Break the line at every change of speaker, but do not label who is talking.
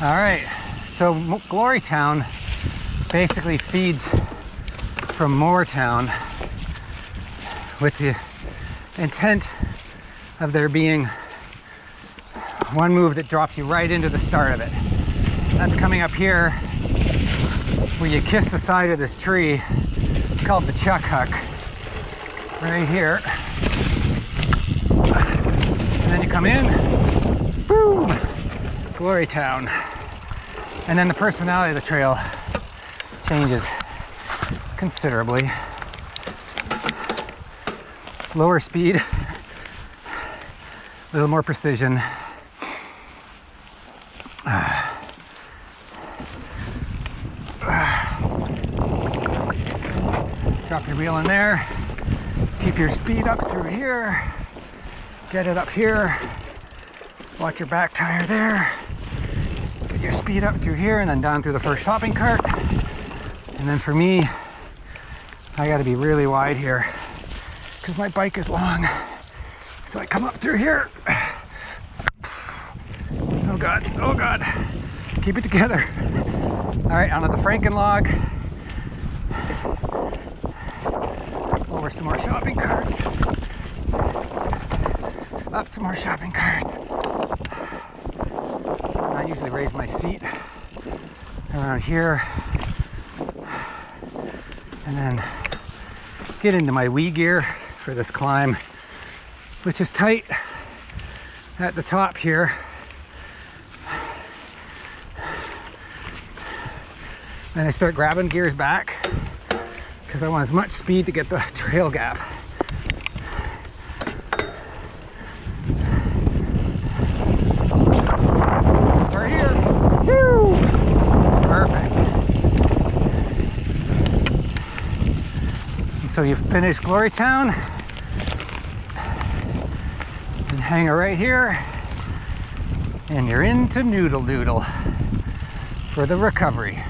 All right, so Glorytown basically feeds from Moortown with the intent of there being one move that drops you right into the start of it. That's coming up here where you kiss the side of this tree. It's called the Chuck Huck. Right here. And then you come in, Glorytown. And then the personality of the trail changes considerably. Lower speed, a little more precision. Drop your wheel in there. Keep your speed up through here. Get it up here. Watch your back tire there. Get your speed up through here and then down through the first shopping cart. And then for me, I gotta be really wide here because my bike is long. So I come up through here. Oh God, oh God. Keep it together. All right, onto the Franken log. Over some more shopping carts. Up some more shopping carts. Raise my seat around here. And then get into my wee gear for this climb, which is tight at the top here. Then I start grabbing gears back because I want as much speed to get the trail gap. We're here. Woo! Perfect. And so you finish Glorytown and hang it right here and you're into Noodle Doodle for the recovery.